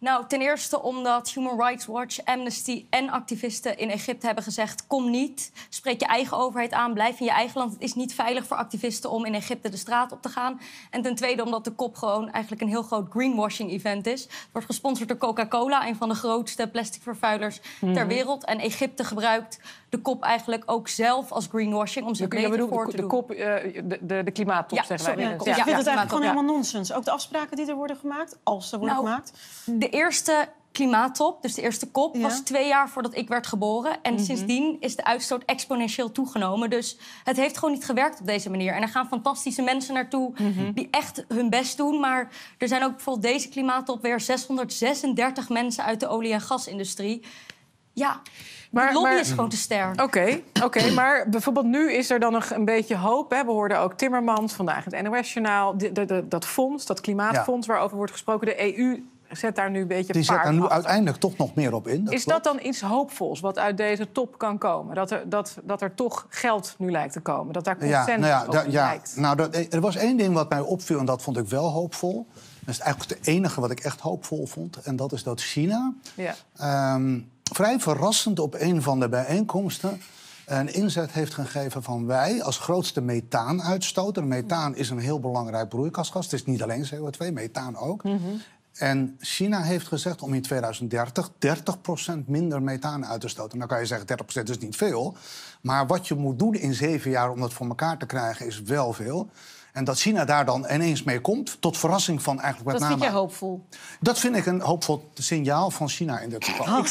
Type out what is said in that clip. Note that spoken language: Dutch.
Nou, ten eerste omdat Human Rights Watch, Amnesty en activisten in Egypte hebben gezegd: kom niet, spreek je eigen overheid aan, blijf in je eigen land. Het is niet veilig voor activisten om in Egypte de straat op te gaan. En ten tweede omdat de kop gewoon eigenlijk een heel groot greenwashing-event is. Het wordt gesponsord door Coca-Cola, een van de grootste plasticvervuilers ter wereld. En Egypte gebruikt de kop eigenlijk ook zelf als greenwashing om zich Je beter bedoelt voor de, te de doen. kop, eh, de, de, de klimaattop, Ja, zeggen sorry, wij. ja, Dus ik ja, vind het eigenlijk gewoon ja. helemaal nonsens. Ook de afspraken die er worden gemaakt, als er worden Nou, gemaakt. De eerste klimaattop, dus de eerste kop, Ja. was twee jaar voordat ik werd geboren. En sindsdien is de uitstoot exponentieel toegenomen. Dus het heeft gewoon niet gewerkt op deze manier. En er gaan fantastische mensen naartoe die echt hun best doen. Maar er zijn ook bijvoorbeeld deze klimaattop weer 636 mensen uit de olie- en gasindustrie. Ja, Maar- de lobby maar- is gewoon te sterk. Oké, oké, maar bijvoorbeeld nu is er dan nog een beetje hoop. Hè? We hoorden ook Timmermans vandaag in het NOS-journaal. Dat fonds, dat klimaatfonds waarover wordt gesproken. De EU zet daar nu een beetje Die zet daar nu achter. uiteindelijk toch nog meer op in. Is dat dan iets hoopvols wat uit deze top kan komen? Dat er, dat, dat er toch geld nu lijkt te komen? Dat daar consensus Ja, nou ja, da- ja, lijkt? nou, dat, er was één ding wat mij opviel en dat vond ik wel hoopvol. Dat is eigenlijk het enige wat ik echt hoopvol vond. En dat is dat China Ja. ehm, vrij verrassend op een van de bijeenkomsten een inzet heeft gegeven van wij als grootste methaanuitstoter. Methaan is een heel belangrijk broeikasgas. Het is niet alleen CO2, methaan ook. En China heeft gezegd om in 2030 30% minder methaan uit te stoten. Dan kan je zeggen 30% is niet veel. Maar wat je moet doen in zeven jaar om dat voor elkaar te krijgen is wel veel. En dat China daar dan ineens mee komt, tot verrassing van eigenlijk met Dat vind name... jij hoopvol. Dat vind ik een hoopvol signaal van China in dit geval. Zie